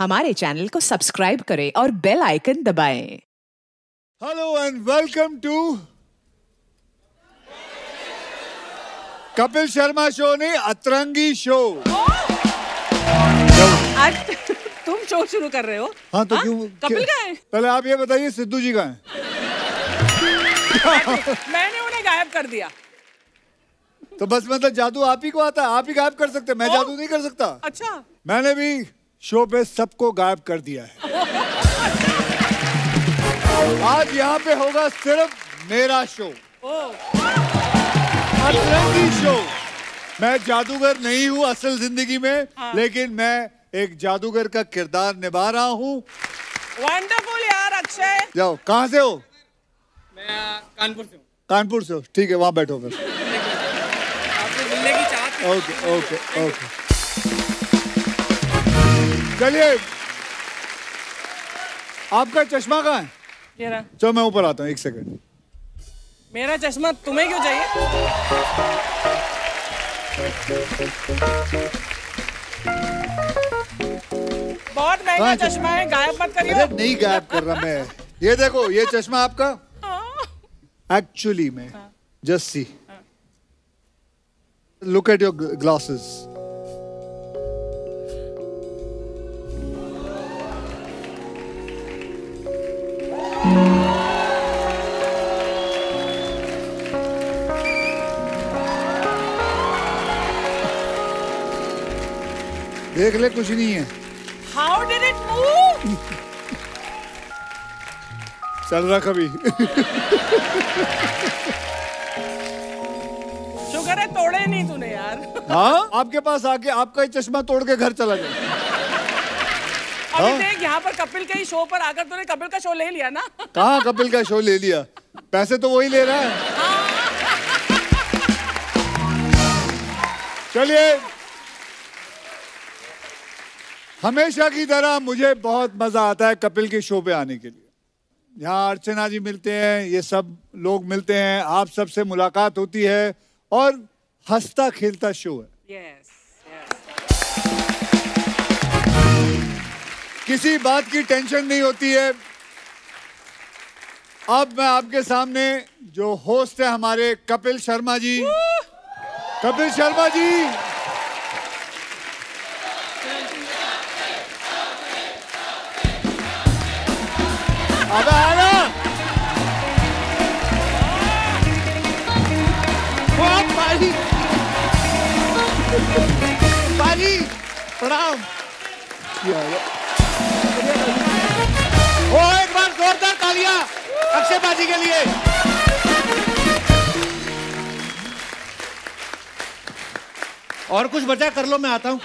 हमारे चैनल को सब्सक्राइब करें और बेल आइकन दबाएँ। Hello and welcome to Kapil Sharma show नहीं अतरंगी शो आज तुम शो शुरू कर रहे हो। हाँ तो हाँ? क्यों कपिल क्या- का है? पहले आप ये बताइए सिद्धू जी का है? मैंने उन्हें गायब कर दिया। तो बस मतलब जादू आप ही को आता है आप ही गायब कर सकते हैं। मैं ओ। जादू नहीं कर सकता। अच्छा। मैंने भी शो पे सबको गायब कर दिया है। आज यहाँ पे होगा सिर्फ़ मेरा शो। अतरंगी शो। मैं जादूगर नहीं हूँ असल ज़िंदगी में हाँ। लेकिन मैं एक जादूगर का किरदार निभा रहा हूँ। वंडरफुल यार अक्षय जाओ कहाँ से हो? मैं कानपुर से हूँ। कानपुर से हो। ठीक है वहाँ बैठो फिर। आपसे मिलने की चाहत थी। Okay okay okay. चलिए। आपका चश्मा कहाँ है? रहा चलो मैं ऊपर आता हूँ एक सेकंड मेरा चश्मा तुम्हें क्यों चाहिए? बहुत महँगा चश्मा? है गायब मत अरे नहीं गायब कर रहा मैं। ये देखो ये चश्मा आपका। एक्चुअली में। Just see look at your glasses देख ले कुछ नहीं है। हाउ डिड इट मूव चल रहा कभी। शुक्र है तोड़े नहीं तूने यार। हाँ? आपके पास आके आपका ही चश्मा तोड़ के घर चला जाए अभी हाँ? देख यहाँ पर कपिल के ही शो पर आकर तूने कपिल का शो ले लिया ना। कहा कपिल का शो ले लिया? पैसे तो वही ले रहा है। हाँ। चलिए। हमेशा की तरह मुझे बहुत मज़ा आता है कपिल के शो पे आने के लिए। यहाँ अर्चना जी मिलते हैं ये सब लोग मिलते हैं आप सबसे मुलाकात होती है और हंसता खेलता शो है। यस किसी बात की टेंशन नहीं होती है। अब मैं आपके सामने जो होस्ट है हमारे कपिल शर्मा जी। कपिल शर्मा जी! प्रणाम एक बार जोरदार तालियाँ अक्षय के लिए और कुछ बचा, कर लो, मैं आता हूँ।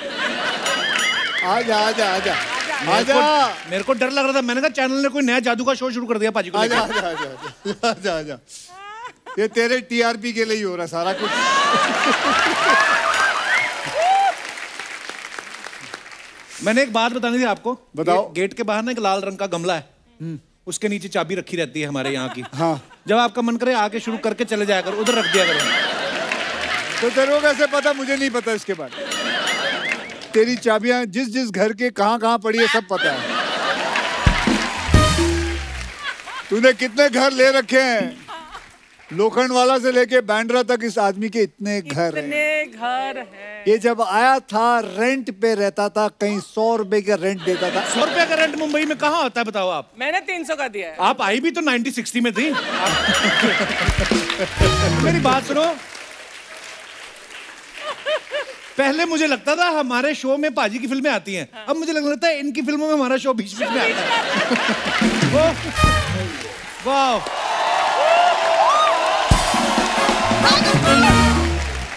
आजा आजा मेरे आजा। मेरे को डर लग रहा था। मैंने कहा चैनल ने कोई नया जादू का शो शुरू कर दिया पाजी को आजा आजा आजा आजा आजा। ये तेरे टीआरपी के लिए ही हो रहा सारा कुछ। मैंने एक बात बतानी थी आपको। बताओ। गेट के बाहर ना एक लाल रंग का गमला है। उसके नीचे चाबी रखी रहती है हमारे यहाँ की। हाँ। जब आपका मन करे आके शुरू करके चले जाया करो उधर रख दिया करो। तो तेरे को कैसे पता? मुझे नहीं पता इसके बारे में। तेरी चाबियाँ जिस जिस घर के कहाँ कहाँ पड़ी है सब पता है। तूने कितने घर ले रखे हैं? लोखंड वाला से लेके बैंड्रा तक इस आदमी के इतने घर इतने घर हैं। ये जब आया था रेंट पे रहता था कहीं सौ रुपए का रेंट देता था। सौ रुपए का रेंट मुंबई में कहाँ होता है बताओ आप? मैंने तीन सौ का दिया है। आप आई भी तो 90 60 में थी। मेरी बात सुनो पहले मुझे लगता था हमारे शो में पाजी की फ़िल्में आती हैं। अब मुझे लगने लगता है इनकी फ़िल्मों में हमारा शो बीच बीच में आता है। वाह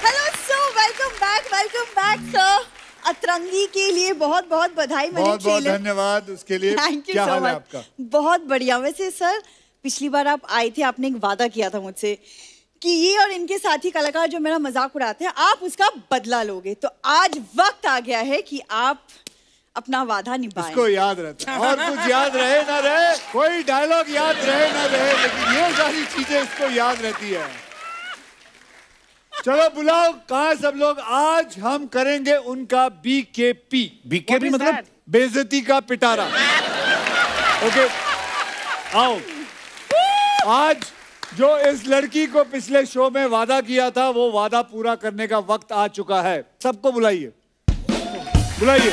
hello so welcome back welcome back sir Atrangi के लिए बहुत बहुत बधाई मैंने बहुत बहुत धन्यवाद उसके लिए। थैंक यू क्या सो हाल है मच आपका? बहुत बढ़िया। वैसे सर पिछली बार आप आए थे आपने एक वादा किया था मुझसे। कि ये और इनके साथी कलाकार जो मेरा मज़ाक उड़ाते हैं आप उसका बदला लोगे। तो आज वक्त आ गया है कि आप अपना वादा निभाएँ। इसको याद रहता है और कुछ याद रहे ना रहे कोई डायलॉग याद रहे ना रहे लेकिन ये सारी चीज़ें इसको याद रहती है। चलो बुलाओ कहा सब लोग? आज हम करेंगे उनका बी के पी बीके भी मतलब? बेइज्जती का पिटारा। ओके आओ। आज जो इस लड़की को पिछले शो में वादा किया था वो वादा पूरा करने का वक्त आ चुका है। सबको बुलाइए। बुलाइए।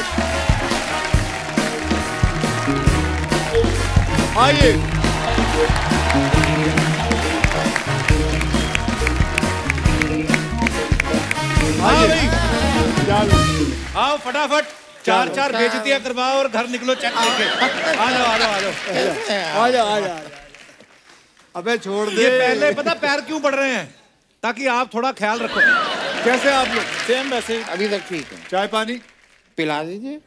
आइए। आओ फटाफट। चार चार बेचतियाँ करवाओ और घर निकलो चेक लेके आ जाओ आ जाओ आ जाओ। आ जा आ जा अबे छोड़ दे। ये पहले पता पैर क्यों पड़ रहे हैं? ताकि आप थोड़ा ख्याल रखो। कैसे आप लोग? सेम वैसे अभी तक ठीक है। चाय पानी? पिला दीजिए।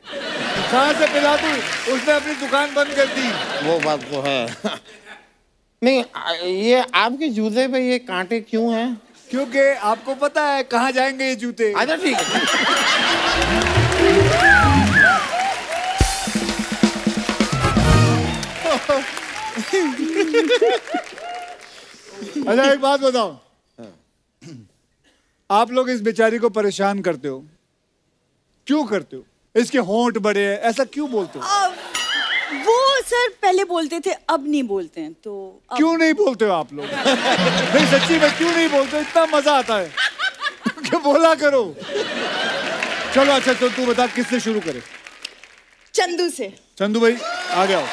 कहाँ से पिला दूँ उसने अपनी दुकान बंद कर दी। वो बात तो है। नहीं ये आपके जूते पे ये कांटे क्यों हैं? क्योंकि आपको पता है कहाँ जाएँगे ये जूते। अच्छा ठीक है। अच्छा एक बात बताओ। आप लोग इस बेचारी को परेशान करते हो? क्यों करते हो? इसके होंठ बड़े हैं ऐसा क्यों बोलते हो? वो सर पहले बोलते थे अब नहीं बोलते हैं तो अब क्यों नहीं बोलते हो आप लोग? नहीं सच्ची में क्यों नहीं बोलते? इतना मज़ा आता है। क्या बोला करो? चलो अच्छा तो तू बता किससे शुरू करे? चंदू से। चंदू भाई आ जाओ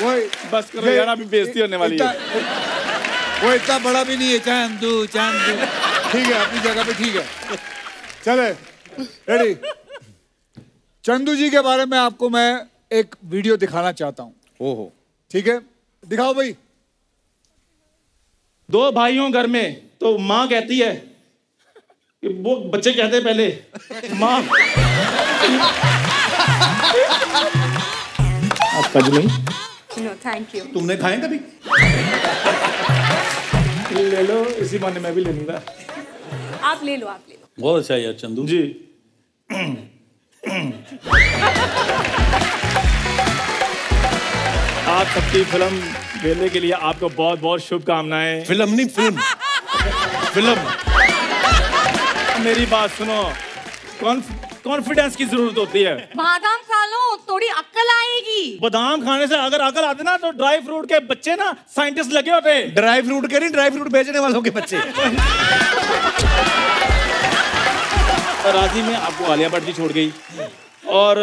वो बस करो यार अभी बेइज्जती होने वाली है। वो इतना बड़ा भी नहीं है चंदू चंदू। ठीक है अपनी जगह पे ठीक है। चले रेडी चंदू जी के बारे में आपको मैं एक वीडियो दिखाना चाहता हूँ। ओहो। ठीक है? दिखाओ भाई। दो भाइयों घर में तो माँ कहती है कि वो बच्चे कहते हैं पहले माँ। आप कज नहीं नो थैंक यू तुमने खाए कभी? ले लो इसी बहाने मैं भी ले लूँगा। आप ले लो आप ले लो। बहुत अच्छा यार चंदू। जी। आप सबकी फ़िल्म वेले के लिए आपको बहुत बहुत शुभकामनाएँ। फ़िल्म नहीं फ़िल्म। फ़िल्म। मेरी बात सुनो। कॉन्फिडेंस की ज़रूरत होती है। बादाम खा लो थोड़ी अक्ल आएगी। बादाम खाने से अगर अकल आते ना तो ड्राई फ्रूट के बच्चे ना साइंटिस्ट लगे होते। ड्राई फ्रूट के नहीं ड्राई फ्रूट बेचने वालों के बच्चे। राज़ी में आपको आलिया भट्ट जी छोड़ गई। और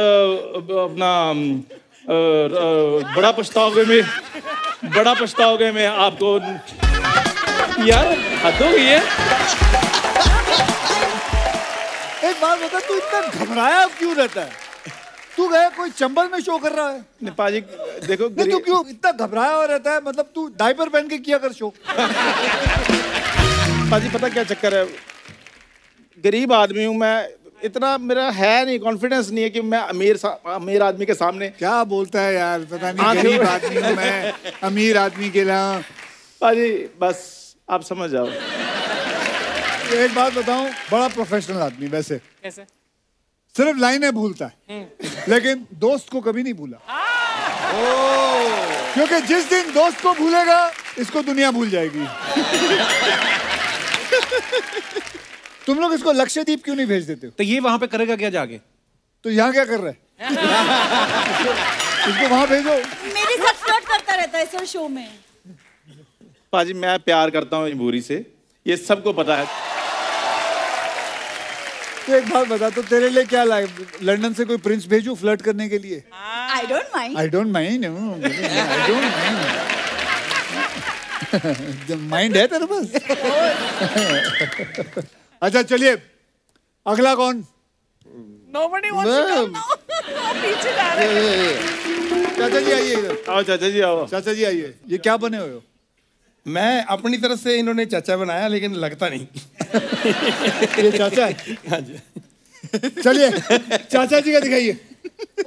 अपना बड़ा पछताओगे में बड़ा पछताओगे में आपको। यार हद हो गई है। एक बात बता तू इतना घबराया क्यों रहता है? तू गया कोई चंबल में शो कर रहा है? नेपाजी देखो नहीं तू क्यों इतना घबराया हुआ रहता है? मतलब तू डायपर पहन के किया कर शो पाजी पता क्या चक्कर है? गरीब आदमी हूँ मैं इतना मेरा है नहीं कॉन्फिडेंस नहीं है कि मैं अमीर अमीर आदमी के सामने क्या बोलता है यार? पता नहीं गरीब आदमी हूँ मैं अमीर आदमी के लिए। पाजी बस आप समझ जाओ। एक बात बताऊँ बड़ा प्रोफेशनल आदमी वैसे। कैसे? सिर्फ़ लाइनें भूलता है लेकिन दोस्त को कभी नहीं भूला। क्योंकि जिस दिन दोस्त को भूलेगा इसको दुनिया भूल जाएगी। तुम लोग इसको लक्षद्वीप क्यों नहीं भेज देते हो? तो ये वहाँ पे करेगा क्या जाके? तो यहाँ क्या कर रहे हैं? इसको वहाँ भेजो। मेरे साथ फ्लर्ट करता रहता है सर शो में। पाजी मैं प्यार करता हूँ भूरी से। ये सबको पता है। तो एक बात बता तो तेरे लिए क्या लाए लंदन से कोई प्रिंस भेजू फ्लर्ट करने के लिए? I don't mind I don't mind I don't mind mind है तेरे पास? अच्छा चलिए अगला कौन? Nobody wants to come now. पीछे जा रहे हैं। चाचा जी आइए इधर। आओ चाचा जी आओ। चाचा जी आइए। ये क्या बने हुए हो? मैं अपनी तरफ़ से इन्होंने चाचा बनाया लेकिन लगता नहीं। ये चाचा है? हाँ जी। चलिए चाचा जी का दिखाइए।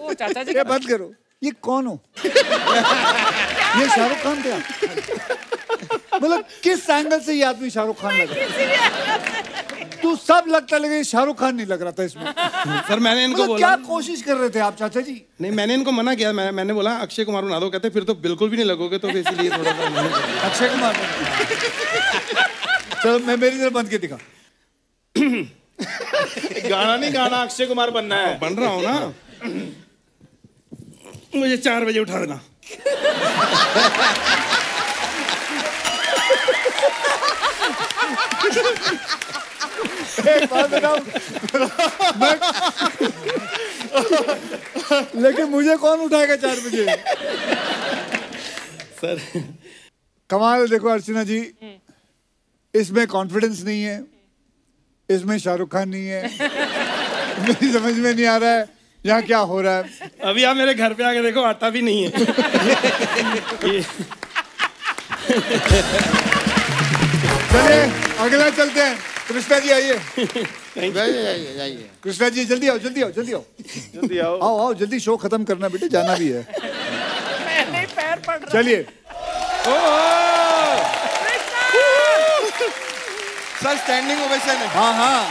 ओ चाचा जी ये बंद करो। ये कौन हो? ये शाहरुख खान थे मतलब किस एंगल से ये आदमी शाहरुख खान लग? तू सब लगता लगे शाहरुख खान नहीं लग रहा था इसमें। सर मैंने इनको मतलब बोला। क्या कोशिश कर रहे थे आप चाचा जी? नहीं मैंने इनको मना किया। मैं, मैंने बोला अक्षय कुमार बना दो कहते फिर तो बिल्कुल भी नहीं लगोगे तो इसलिए थोड़ा सा। अक्षय कुमार चलो मैं मेरी तरफ़ बंद के दिखा। गाना नहीं गाना अक्षय कुमार बनना है। बन रहा हूँ ना। मुझे चार बजे उठा देना एक बात बताऊँ मैं लेकिन मुझे कौन उठाएगा चार बजे? सर। कमाल देखो अर्चना जी इसमें कॉन्फिडेंस नहीं है इसमें शाहरुख खान नहीं है। मेरी समझ में नहीं आ रहा है यहाँ क्या हो रहा है। अभी आप मेरे घर पे आके देखो आता भी नहीं है। चलिए अगला चलते हैं। कृष्णा जी आइए। जाइए जाइए जाइए कृष्णा जी जल्दी आओ जल्दी आओ जल्दी आओ। जल्दी आओ। आओ आओ जल्दी शो खत्म करना बेटे जाना भी है। पहले पैर पड़ रहा चलिए। सर स्टैंडिंग ओवेशन है। हाँ हाँ।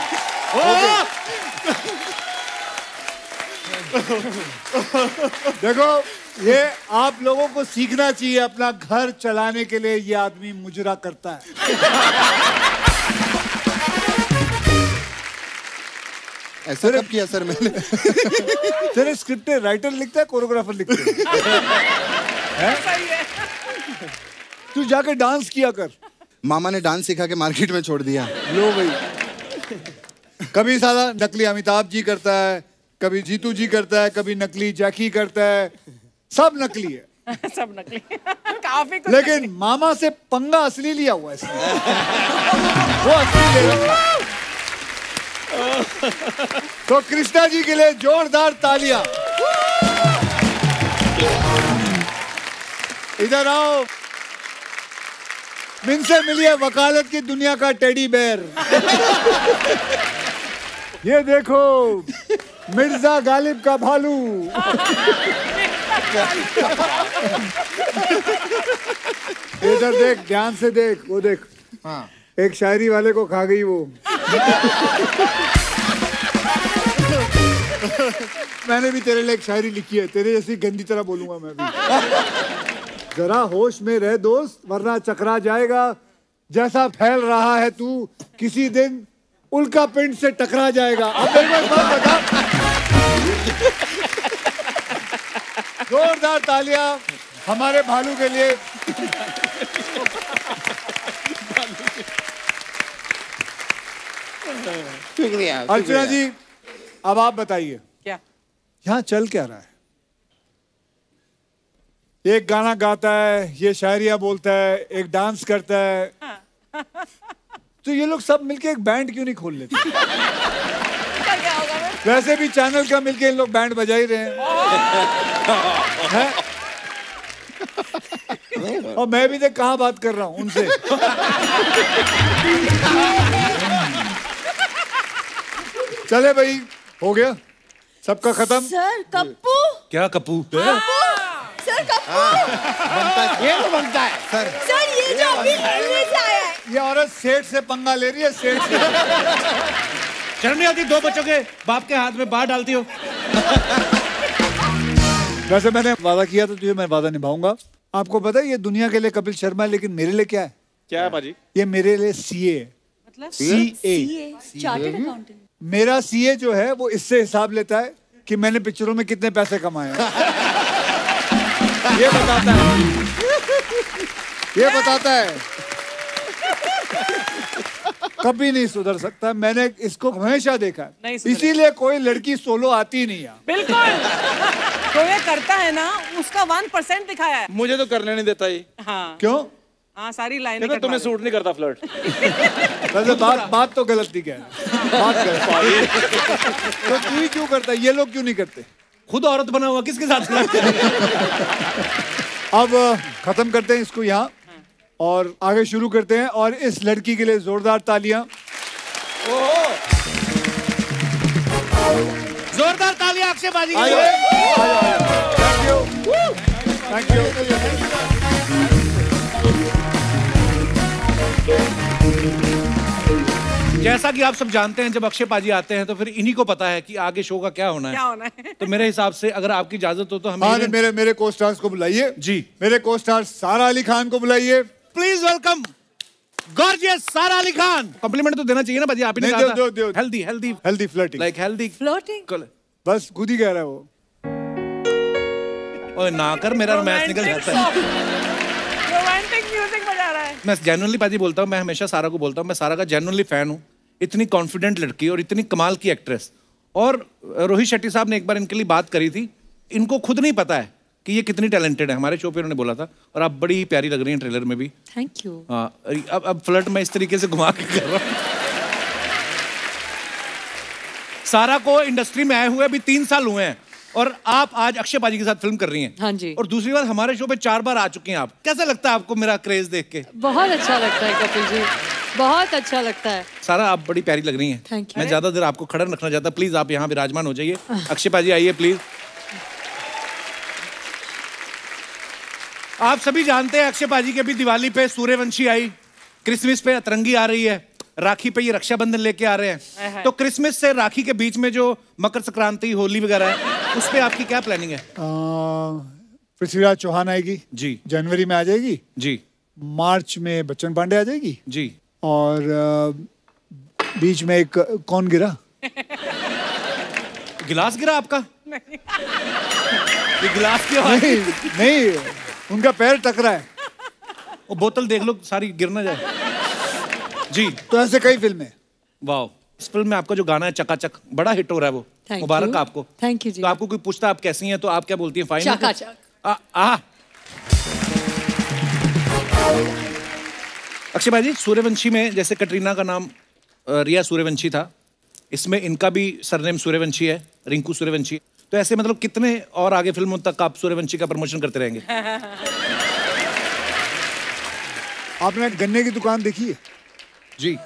देखो ये आप लोगों को सीखना चाहिए अपना घर चलाने के लिए ये आदमी मुजरा करता है। ऐसा कब किया सर मैंने? तेरे स्क्रिप्ट राइटर लिखता है कोरियोग्राफर लिखता है। है? तू जाके डांस किया कर। मामा ने डांस सिखा के मार्केट में छोड़ दिया। लो भाई। कभी साला नकली अमिताभ जी करता है कभी जीतू जी करता है कभी नकली जैकी करता है। सब नकली है। सब नकली। काफ़ी कुछ लेकिन मामा से पंगा असली लिया हुआ है इसने। वो असली ले रहा है। तो कृष्णा जी के लिए जोरदार तालियाँ। इधर आओ। मिन से मिलिए वकालत की दुनिया का टेडी बेयर ये देखो मिर्ज़ा गालिब का भालू। इधर देख ध्यान से देख वो देख। हाँ। एक शायरी वाले को खा गई वो। मैंने भी तेरे लिए एक शायरी लिखी है। तेरे जैसी गंदी तरह बोलूँगा मैं भी। जरा होश में रह दोस्त, वरना चकरा जाएगा। जैसा फैल रहा है तू, किसी दिन उल्का पिंड से टकरा जाएगा। अब बता। जोरदार तालियाँ हमारे भालू के लिए। शुक्रिया अर्चना जी अब आप बताइए। क्या? यहाँ चल क्या रहा है? एक गाना गाता है ये शायरिया बोलता है एक डांस करता है। तो ये लोग सब मिलके एक बैंड क्यों नहीं खोल लेते? क्या क्या होगा मैं वैसे भी चैनल का मिलके इन लोग बैंड बजा ही रहे हैं। हैं? और मैं भी देख कहाँ बात कर रहा हूँ उनसे। चले भाई हो गया। सबका खत्म। सर कप्पू? क्या कपूर सर कप्पू? ये तो बनता है। सर सर ये जो अभी रेलवे से आया है। ये औरत सेठ से पंगा ले रही है सेठ से। शर्म नहीं आती दो बच्चों के बाप के हाथ में बाहर डालती हो। वैसे मैंने वादा किया था तुझे मैं वादा निभाऊँगा। आपको पता है ये दुनिया के लिए कपिल शर्मा है लेकिन मेरे लिए क्या है? क्या है भाजी ये मेरे लिए सीए है। मतलब सी ए चार्टेड अकाउंटेंट मेरा सीए जो है वो इससे हिसाब लेता है कि मैंने पिक्चरों में कितने पैसे कमाए ये बताता है। ये बताता है। कभी नहीं सुधर सकता। मैंने इसको हमेशा देखा है। इसीलिए कोई लड़की सोलो आती नहीं यहाँ। बिल्कुल। जो ये करता है ना उसका वन परसेंट दिखाया है। मुझे तो करने नहीं देता ही हाँ। क्यों? हाँ सारी लाइनें देखो तुम्हें सूट नहीं करता फ्लर्ट वैसे बात बात तो गलत नहीं कह रहा। बात गलत तो तू ही क्यों करता? है ये लोग क्यों नहीं करते? खुद औरत बना हुआ किसके साथ अब खत्म करते हैं इसको यहाँ। और आगे शुरू करते हैं। और इस लड़की के लिए जोरदार तालियाँ। जोरदार तालियाँ अक्षय बाजी के लिए। थैंक यू थैंक यू जैसा कि आप सब जानते हैं जब अक्षय पाजी आते हैं तो फिर इन्हीं को पता है कि आगे शो का क्या होना है। क्या होना है? तो मेरे हिसाब से अगर आपकी इजाज़त हो तो हम हाँ मेरे मेरे को स्टार्स को बुलाइए। जी। मेरे को स्टार सारा अली खान को बुलाइए। प्लीज़ वेलकम गॉर्जियस सारा अली खान। कॉम्प्लीमेंट तो देना चाहिए ना भाजी आप ही ने नहीं, कहा दो- दो- healthy healthy healthy flirting like healthy floating बस खुद ही कह रहा है वो। ओए ना कर मेरा रोमांस निकल जाता है। रोमांटिक म्यूज़िक बजा रहा है। मैं जेनुअनली पाजी बोलता हूँ मैं हमेशा सारा को बोलता हूँ मैं सारा का जेनुअनली फ़ैन हूँ। इतनी कॉन्फिडेंट लड़की और इतनी कमाल की एक्ट्रेस और रोहित शेट्टी साहब ने एक बार इनके लिए बात करी थी इनको खुद नहीं पता है कि ये कितनी टैलेंटेड है। हमारे शो पे उन्होंने बोला था और आप बड़ी ही प्यारी लग रही हैं ट्रेलर में भी। थैंक यू हाँ अब अब फ्लर्ट मैं इस तरीके से घुमा के कर रहा हूँ। सारा को इंडस्ट्री में आए हुए अभी तीन साल हुए हैं। और आप आज अक्षय पाजी के साथ फ़िल्म कर रही हैं। हाँ जी। और दूसरी बार हमारे शो पे चार बार आ चुकी हैं आप। कैसा लगता है आपको मेरा क्रेज देख के? बहुत अच्छा लगता है कपिल जी। बहुत अच्छा लगता है। सारा आप बड़ी प्यारी लग रही हैं। Thank you. मैं ज़्यादा देर आपको खड़ा रखना चाहता प्लीज़ आप यहाँ विराजमान हो जाइए। अक्षय पाजी आइए प्लीज़ आप सभी जानते हैं अक्षय पाजी की अभी दिवाली पे सूर्यवंशी आई क्रिसमस पे अतरंगी आ रही है राखी पे ये रक्षाबंधन लेके आ रहे हैं। तो क्रिसमस से राखी के बीच में जो मकर संक्रांति होली वगैरह है उस पे आपकी क्या प्लानिंग है? पृथ्वीराज चौहान आएगी। जी। जनवरी में आ जाएगी। जी। मार्च में बच्चन पांडे आ जाएगी। जी। और आ, बीच में एक कौन गिरा? गिलास गिरा आपका? ये गिलास की आवाज़? नहीं नहीं उनका पैर टकरा है। वो बोतल देख लो सारी गिर ना जाए। जी। तो ऐसे कई फ़िल्में। वाह इस फ़िल्म में आपका जो गाना है चकाचक बड़ा हिट हो रहा है वो। मुबारक आपको। Thank you ji. तो आपको कोई पूछता आप कैसी हैं तो आप क्या बोलती हैं फाइन? चकाचक। आ, आ। अक्षय भाई जी सूर्यवंशी में जैसे कटरीना का नाम रिया सूर्यवंशी था इसमें इनका भी सरनेम सूर्यवंशी है रिंकू सूर्यवंशी तो ऐसे मतलब कितने और आगे फ़िल्मों तक आप सूर्यवंशी का प्रमोशन करते रहेंगे? आपने गन्ने की दुकान देखी है? जी।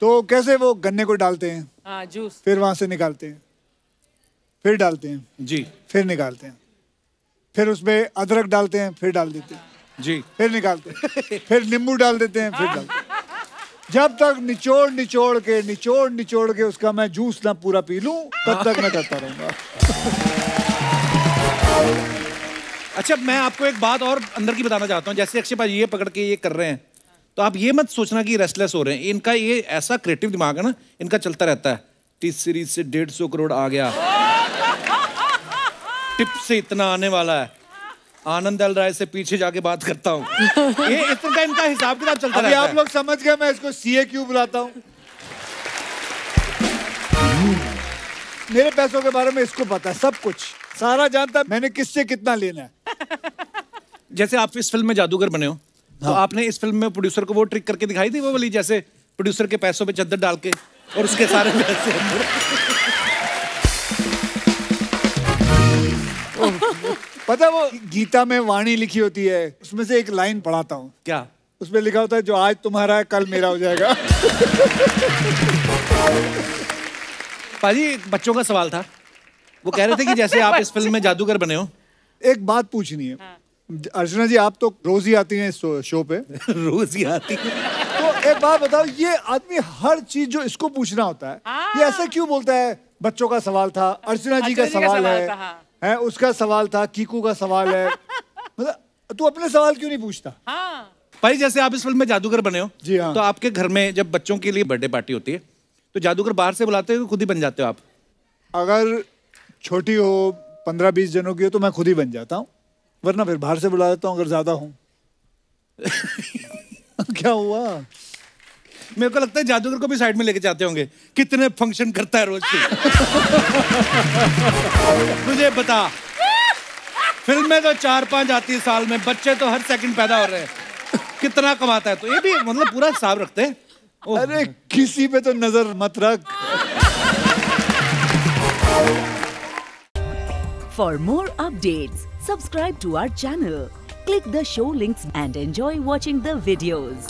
तो कैसे वो गन्ने को डालते हैं? हाँ जूस। फिर वहाँ से निकालते हैं। फिर डालते हैं। जी। फिर निकालते हैं। फिर उसमें अदरक डालते हैं फिर डाल देते हैं। जी। फिर निकालते हैं। फिर नींबू डाल देते हैं फिर डालते हैं। जब तक निचोड़ निचोड़ के निचोड़ निचोड़ के उसका मैं जूस ना पूरा पी लूँ तब तक मैं करता रहूँगा। अच्छा मैं आपको एक बात और अंदर की बताना चाहता हूँ। जैसे अक्षय भाई ये पकड़ के ये कर रहे हैं तो आप ये मत सोचना कि रेस्टलेस हो रहे हैं। इनका ये ऐसा क्रिएटिव दिमाग है ना इनका चलता रहता है। टीस सीरीज़ से डेढ़ सौ करोड़ आ गया। टिप से इतना आने वाला है। आनंद एल राय से पीछे जाके बात करता हूँ। ये इतना का इनका हिसाब किताब चलता अभी आप लोग समझ गए मैं इसको सीए क्यों बुलाता हूँ। मेरे पैसों के बारे में इसको पता है सब कुछ। सारा जानता है मैंने किससे कितना लेना है। जैसे आप इस फ़िल्म में जादूगर बने हो तो आपने इस फ़िल्म में प्रोड्यूसर को वो ट्रिक करके दिखाई थी वो वाली जैसे प्रोड्यूसर के पैसों पे चद्दर डाल के और उसके सारे पैसे। पता वो गीता में वाणी लिखी होती है उसमें से एक लाइन पढ़ाता हूँ। क्या? उसमें लिखा होता है जो आज तुम्हारा है कल मेरा हो जाएगा। पाजी बच्चों का सवाल था। वो कह रहे थे कि जैसे आप इस फ़िल्म में जादूगर बने हो। एक बात पूछनी है। अर्चना जी आप तो रोज ही आती हैं इस शो- पे। रोज ही आती है। तो एक बात बताओ ये आदमी हर चीज़ जो इसको पूछना होता है ये ऐसा क्यों बोलता है बच्चों का सवाल था अर्चना जी का सवाल है। हाँ। उसका सवाल था कीकू का सवाल है। मतलब तू अपने सवाल क्यों नहीं पूछता? हाँ। भाई जैसे आप इस फ़िल्म में जादूगर बने हो जी हाँ। तो आपके घर में जब बच्चों के लिए बर्थडे पार्टी होती है तो जादूगर बाहर से बुलाते हो कि खुद ही बन जाते हो आप? अगर छोटी हो पंद्रह बीस जनों की हो तो मैं खुद ही बन जाता हूँ। वरना फिर बाहर से बुला देता हूँ अगर ज़्यादा हूँ। क्या हुआ? मेरे को लगता है जादूगर को भी साइड में लेके जाते होंगे। कितने फ़ंक्शन करता है रोज की मुझे बता। फ़िल्म में तो चार पाँच आती है साल में बच्चे तो हर सेकंड पैदा हो रहे हैं। कितना कमाता है तो। ये भी मतलब पूरा हिसाब रखते हैं। अरे किसी पे तो नज़र मत रख। For more updates, subscribe to our channel, click the show links and enjoy watching the videos.